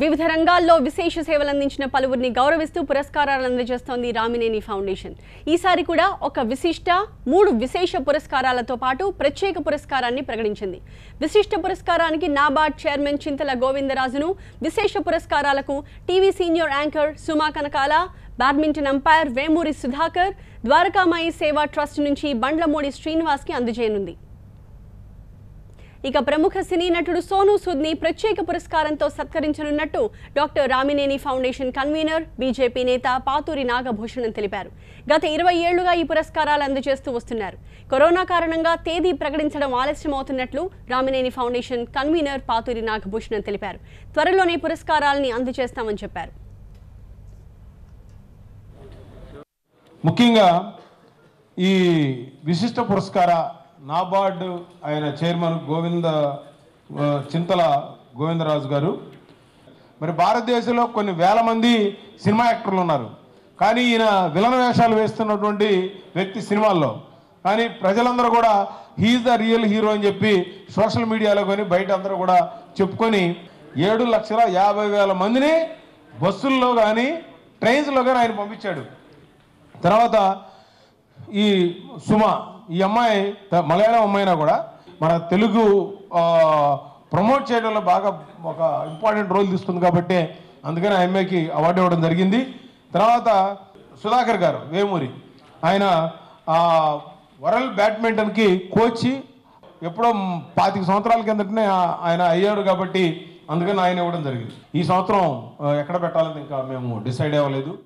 వివిధ రంగాల్లో విశేష సేవలు అందించిన పలువురిని గౌరవిస్తూ పురస్కారాలు అందజేస్తోంది రామినేని ఫౌండేషన్. ఈసారి కూడా ఒక విశిష్ట మూడు విశేష పురస్కారాలతో పాటు ప్రత్యేక పురస్కారాన్ని ప్రకటించింది. విశిష్ట పురస్కారానికి నాబార్డ్ చైర్మన్ చింతల గోవిందరాజును విశేష పురస్కారాలకు TV senior anchor Suma Kanakala badminton umpire Vemuri Sudhakar Dwarakamayi Seva trust నుంచి బండ్లమూడి శ్రీనివాస్కి అందజేయనుంది. ఇక ప్రముఖ సినీ నటుడు సోను సూద్ని ప్రత్యేక పురస్కారంతో సత్కరించనున్నట్టు doctor Ramineni foundation convener BJP నేత పాతూరి నాగభూషణం తెలిపారు. గత ఇరవై ఏళ్ళుగా ఈ పురస్కారాలు అందజేస్తూ వస్తున్నారు. కరోనా కారణంగా తేదీ ప్రకటించడం ఆలస్యం అవుతున్నట్లు రామినేని ఫౌండేషన్ కన్వీనర్ పాతూరి నాగభూషణం తెలిపారు. త్వరలోనే పురస్కారాలని అందజేస్తామని చెప్పారు. ముఖ్యంగా ఈ విశిష్ట పురస్కార నాబార్డు ఆయన చైర్మన్ గోవింద చింతల గోవిందరాజు గారు. మరి భారతదేశంలో కొన్ని వేల మంది సినిమా యాక్టర్లు ఉన్నారు. కానీ ఈయన విలన వేషాలు వేస్తున్నటువంటి వ్యక్తి సినిమాల్లో. కానీ ప్రజలందరూ కూడా హీఈ్ ద రియల్ హీరో అని చెప్పి సోషల్ మీడియాలో కానీ బయట అందరూ కూడా చెప్పుకొని ఏడు లక్షల యాభై వేల మందిని బస్సుల్లో కానీ ట్రైన్స్లో కానీ ఆయన పంపించాడు. తర్వాత ఈ సుమ ఈ అమ్మాయి త- మలయాళం అమ్మాయినా కూడా మన తెలుగు ప్రమోట్ చేయడంలో బాగా ఒక ఇంపార్టెంట్ రోల్ తీసుకుంది కాబట్టి అందుకని ఆ అమ్మాయికి అవార్డు ఇవ్వడం జరిగింది. తర్వాత సుధాకర్ గారు వేమూరి. ఆయన వరల్డ్ బ్యాడ్మింటన్కి కోచ్ ఎప్పుడో పాతిక సంవత్సరాల కిందటనే ఆయన అయ్యాడు కాబట్టి అందుకని ఆయన ఇవ్వడం జరిగింది. ఈ సంవత్సరం ఎక్కడ పెట్టాలని ఇంకా మేము డిసైడ్ అవ్వలేదు.